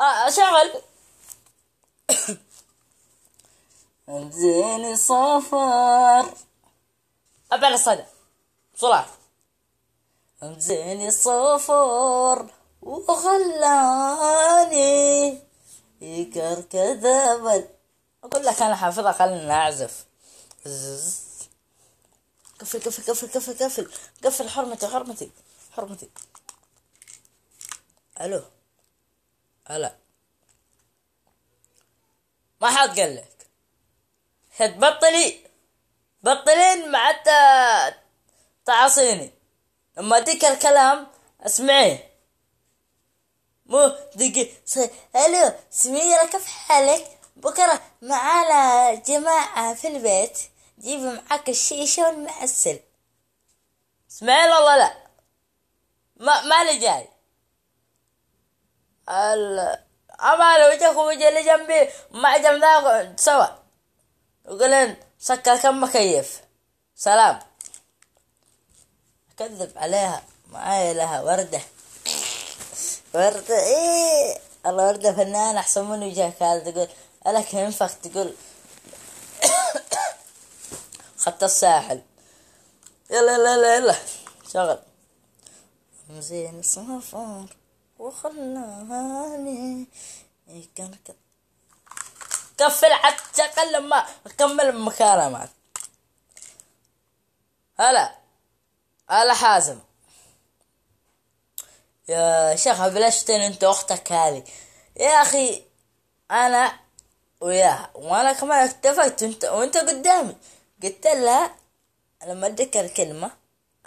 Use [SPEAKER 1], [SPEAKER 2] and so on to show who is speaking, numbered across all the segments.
[SPEAKER 1] آه شغل زين صفر أبعد الصدى بسرعة زين صفر وخلاني يكركذ أبد أقول لك أنا حافظها خليني أعزف. زز. قفل قفل قفل قفل قفل. قفل حرمتي حرمتي حرمتي. ألو. هلا. ما حد قال لك. تبطلي بطلين مع تعاصيني. لما أديك الكلام اسمعيه مو دقي ألو سميرة كيف حالك؟ بكرة معانا جماعة في البيت. جيبي معاك الشيشة والمعسل اسمعين والله لا. ما مالي جاي. لو وجهك وجه اللي جنبي مع ذاك. سوا يقولون سكر كم مكيف؟ سلام. أكذب عليها. معاي لها وردة. وردة إيه. الله وردة فنانة أحسن من وجهك هذا. تقول لك ينفخ. تقول خط الساحل. يلا يلا يلا يلا. شغل. زين صفر وخلاني يكركب قفل حتى شغل لما اكمل مكالمات. هلا هلا حازم. يا شيخ بلشتين أنت أختك هذه. يا أخي أنا وياها وأنا كمان اتفقت وأنت وأنت قدامي. قلت لها لما أديك الكلمة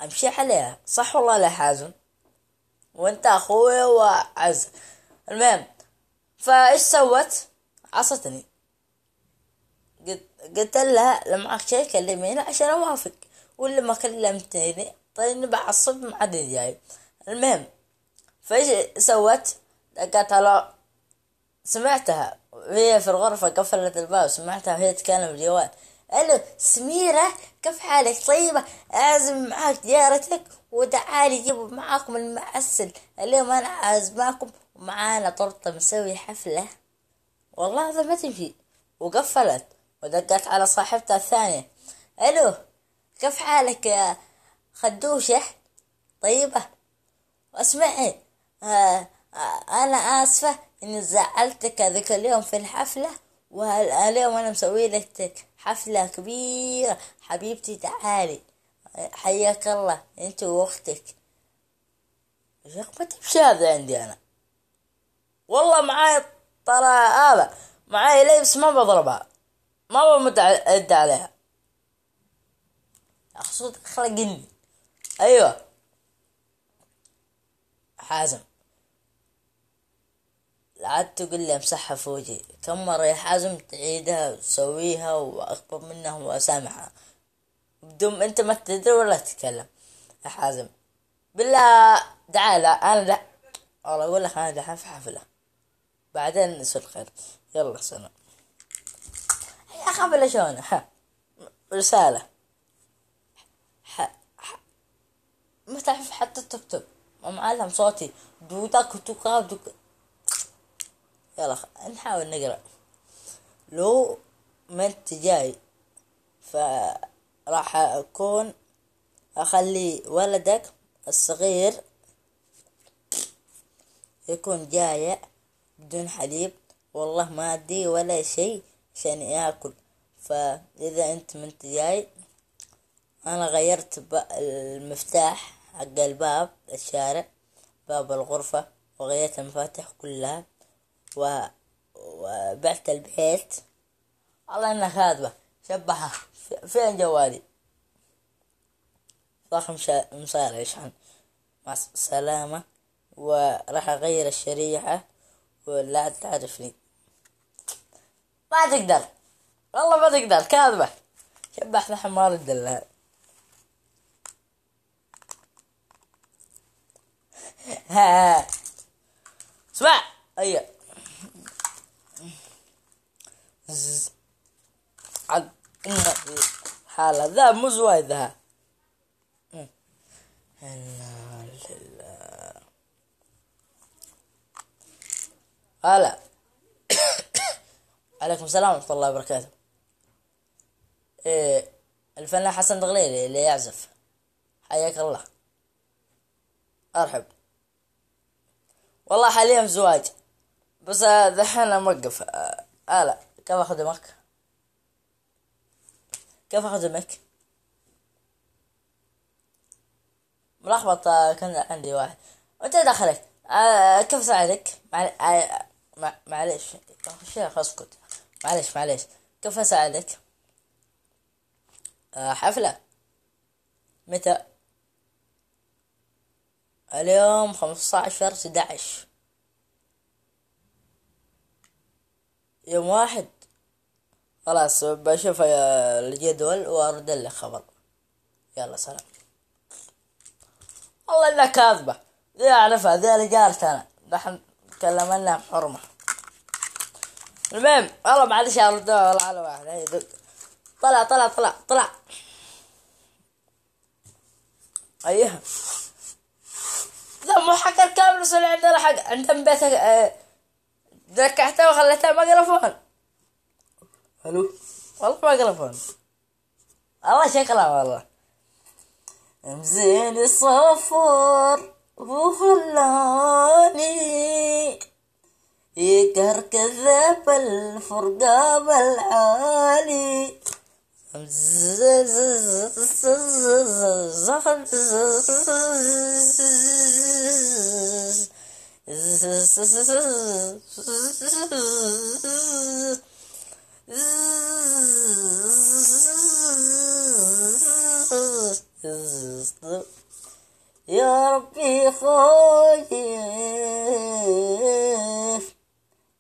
[SPEAKER 1] أمشي عليها. صح والله لا حازم؟ وانت أخوي وعز. المهم فايش سوت؟ عصتني قلت قلت لها لما معك شيء كلميني عشان أوافق. واللي ما كلمتني طيب بعصب ما عاد جاي المهم فايش سوت؟ دقت على سمعتها. وهي في الغرفة قفلت الباب سمعتها وهي تتكلم بالجوال ألو سميرة كيف حالك؟ طيبة أعزم معاك جارتك وتعالي جيبوا معاكم المعسل. اليوم أنا عازماكم ومعانا طرطة مسوي حفلة. والله هذا ما تمشي. وقفلت ودقت على صاحبتها الثانية. ألو كيف حالك يا خدوشة؟ طيبة. واسمعي آه آه أنا آسفة إني زعلتك هذاك اليوم في الحفلة واليوم أنا مسوي لك حفلة كبيرة. حبيبتي تعالي. حياك الله. أنت وأختك. يا شيخ ما تمشي هذا عندي أنا؟ والله معاي ترى هذا. معاي لبس ما بضربها. ما بمتعد عليها. أقصد خلقني أيوه. حازم. عاد تقول لي أمسحها في وجهي كم مرة حازم تعيدها وتسويها واخطب منها وأسامحها. بدون أنت ما تدري ولا تتكلم. يا حازم. بالله تعال أنا دح والله أقول لك أنا دحين في حفلة. بعدين يصير خير يلا سلام يا حفلة شلون ها. رسالة. ح... ح... ما تعرف حتى تكتب ومعلم صوتي. دوتك وتوكا دوك يلا. نحاول نقرأ. لو ما انت جاي فراح أكون أخلي ولدك الصغير يكون جايع بدون حليب والله ما ادي ولا شيء عشان يأكل. فإذا أنت ما انت جاي أنا غيرت المفتاح حق الباب الشارع باب الغرفة وغيرت المفاتيح كلها. و... وبعت البيت. والله إنها كاذبة في- فين جوالي؟ شا... مصاري يشحن مع السلامة. وراح أغير الشريحة. ولا تعرفني. ما تقدر. والله ما تقدر. كاذبة شبح في حمار الدلال ها اسمع. أيوه. إنه حالة ذا مو زوايد ذا. لله. هلا. عليكم السلام ورحمة الله وبركاته. إيه الفنان حسن دغليلي اللي يعزف. حياك الله. أرحب. والله حاليا في زواج. بس دحين موقف. آه لا كيف اخدمك كيف اخدمك ملخبط كان عندي واحد. أنت دخلك آه كيف اساعدك معل... آه شيخ اسكت. معليش معليش. كيف اساعدك آه حفلة. متى؟ اليوم خمسة عشر. سدعش يوم واحد. خلاص بشوف الجدول وأرد لك خبر. يلا سلام. والله إنها كاذبة. ذي أعرفها ذي اللي جارت أنا. دحين تكلمنا بحرمة المهم والله معلش ارد والله على واحد هي دق طلع طلع طلع طلع. أيوه ذا مو حق الكامل وصل عندنا حق. عندهم بيتك آه دكحته وخليته ميكروفون ألو؟ والله ميكروفون الله شكله والله. مزين الصفر وخلاني يقهر كذاب الفرقاب العالي. يا ربي خايف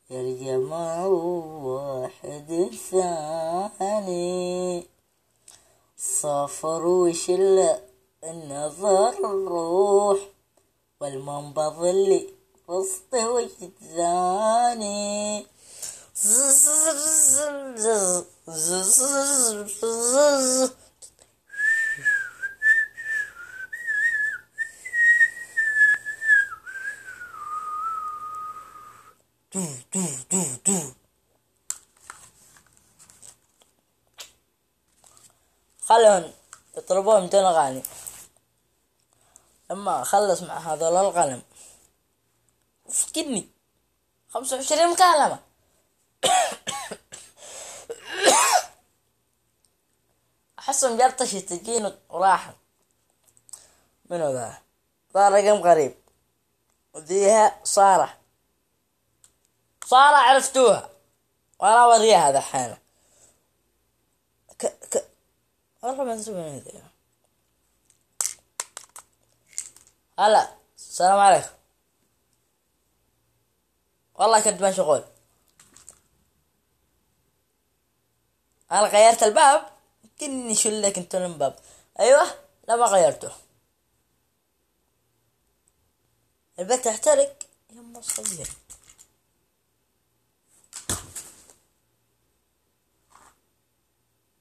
[SPEAKER 1] يرجع واحد ثاني. صفر وشلة النظر الروح والمنبض اللي وسط وجداني خلهم يطلبون 200 أغاني لما أخلص مع هذول الغنم فكرني خمسة وعشرين مكالمة. أحسهم جرطش تجين وراحوا. منو ذا؟ ذا رقم غريب. وذيها صارة صارة عرفتوها. وأنا أوريها دحين. ك ك والله ما ذي هلا السلام عليكم. والله كنت مشغول. أنا غيرت الباب. كني شلك انت الباب أيوه لا ما غيرته. البيت يحترق. يما صغير.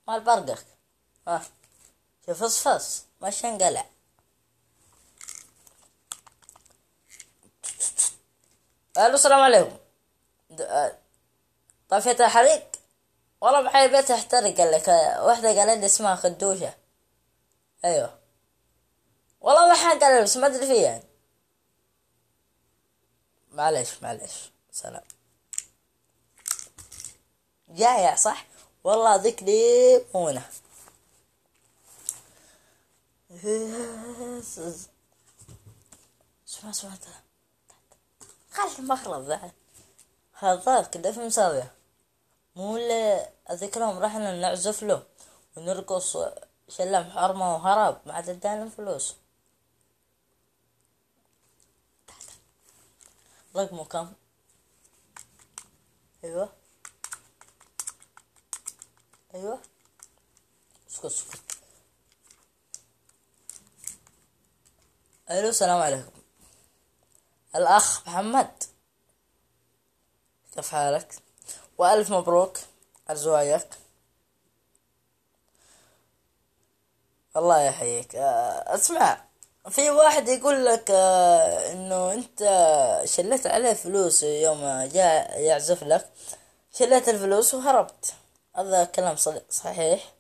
[SPEAKER 1] مال برقك. ها. شوف فصفص. مش انقلع ألو السلام عليكم. طفيت الحريق والله بحي البيت احترق قال لك واحدة قالت لي اسمها خدوشة. أيوه. والله ما حد قال بس ما أدري فيه يعني. معلش معلش. سلام. جاية صح؟ والله ذيك لي مونة اسمع اسمع. خل المخرب ذا. هذاك كده في مساوية. مو اللي أذكرهم رحنا نعزف له ونرقص شلم حرمة وهرب ما عاد ادانا فلوس. رقمه كم أيوه. أيوه. اسكت اسكت. ألو السلام عليكم. الأخ محمد. كيف حالك؟ وألف مبروك على زواجك الله يحييك. أسمع في واحد يقول لك آه، إنه أنت شلت عليه فلوس يوم جاء يعزف لك. شلت الفلوس وهربت. هذا كلام صحيح؟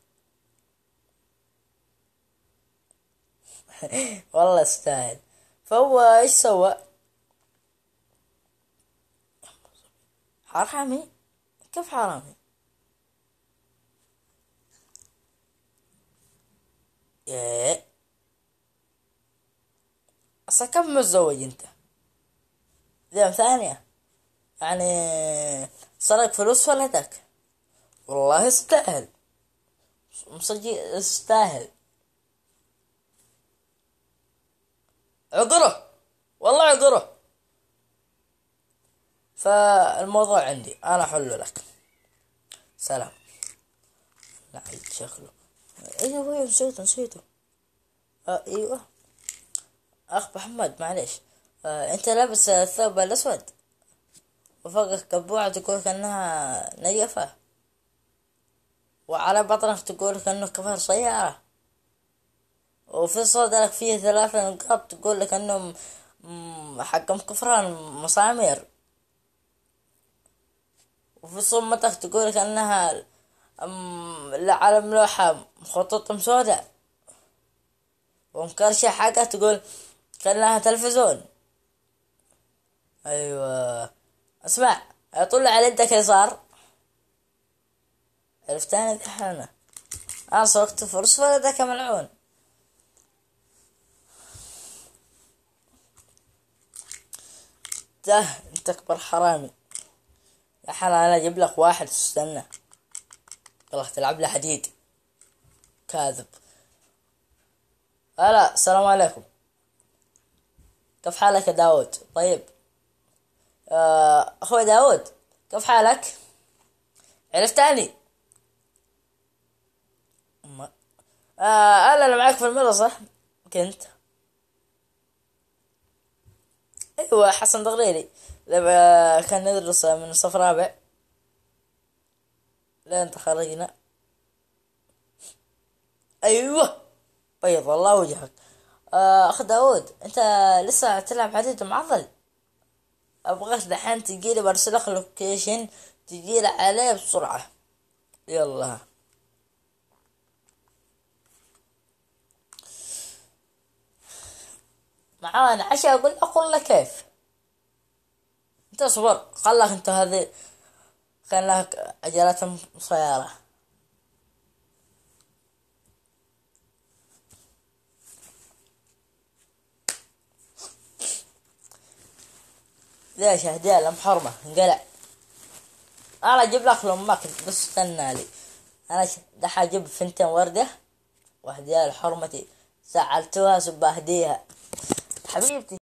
[SPEAKER 1] والله يستاهل. فهو إيش سوى؟ حرامي كيف حرامي إيه. أصلا كم متزوج أنت؟ ذي ثانية. يعني سرق فلوس ولدك والله يستاهل. مصدق يستاهل. عقره والله عقره فالموضوع عندي. أنا احله لك. سلام. لا عيد شكله. أيوه أيوه نسيته نسيته. آه إيوه. أخ محمد معليش. آه أنت لابس الثوب الأسود؟ وفوقك قبوعة تقول كأنها نيفة وعلى بطنك تقول كأنه كفر سيارة. وفي صدرك فيه ثلاثة نقاط تقول لك انهم م- حقهم كفران مسامير. وفي صمتك تقول لك أنها م- على ملوحة خطوط سوداء ومكرشة حاجة تقول كأنها تلفزيون. أيوه. اسمع طلع على يدك يسار. عرفتني دحين أنا؟ سرقت فرص ولدك ملعون. ده أنت أكبر حرامي. حلا أنا أجيب لك واحد تستنى يلا تلعب لي حديد. كاذب. هلا السلام عليكم. كيف حالك يا داود؟ طيب. آه، أخوي داود كيف حالك؟ عرفتني ما. آه أنا معاك في المدرسة. كنت. أيوه حسن دغريري لما كان ندرس من صف رابع لين تخرجنا أيوه. بيض الله وجهك. آه، أخ داود أنت لسه تلعب حديد معضل؟ أبغاك دحين تجيلي برسلك لوكيشن تجيلي عليه بسرعة. يلا. معانا عشاء أقول أقول لك كيف. انت اصبر خلك انت هذه خلك عجلات سيارة ليش هدية محرمة انقلع. أنا أجيب لك لأمك بس استنى لي. أنا دح أجيب فنتين وردة وهدية لحرمتي. زعلتوها سبا هديها حبيبتي.